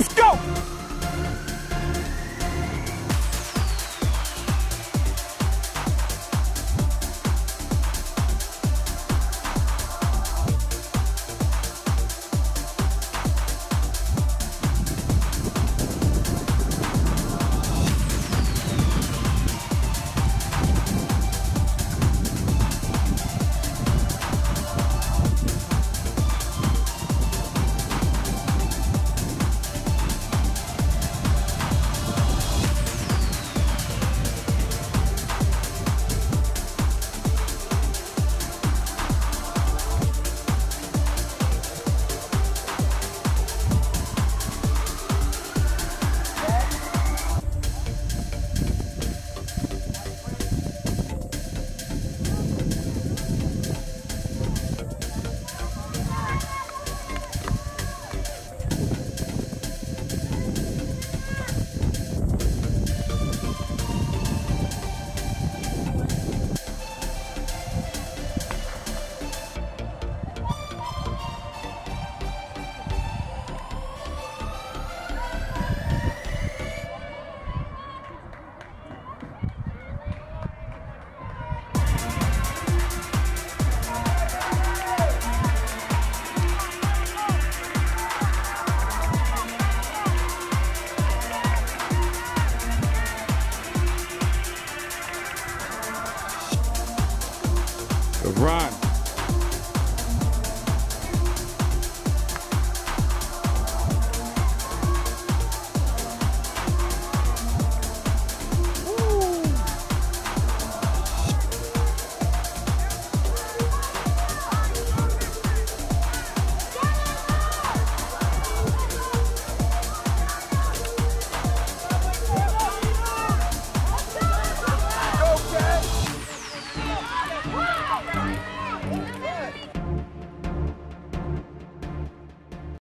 Let's go! Run.